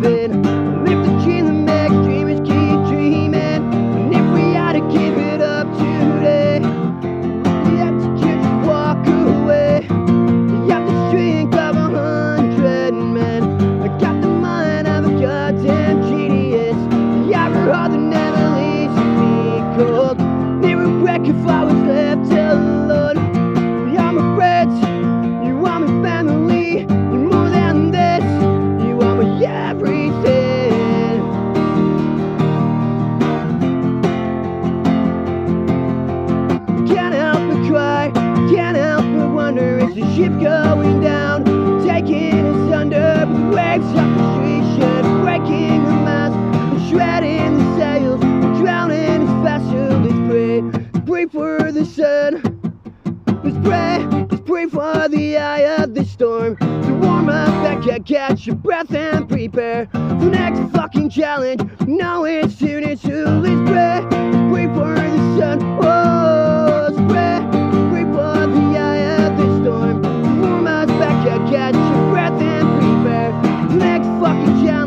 believing. Live the dream that makes dreamers keep dreaming. And if we had to give it up today, we have to just walk away. You have the strength of a hundred men. I got the mind of a goddamn genius. Yeah, for all that never leaves me cold. Never wreck if is ship going down, taking us under waves of frustration, breaking the mast, shredding the sails, drowning as fast as let's pray, pray for the sun. Let's pray, let's pray for the eye of the storm. To warm up that can catch your breath and prepare For next fucking challenge. Know it's soon, it's soon Let's pray, fucking challenge.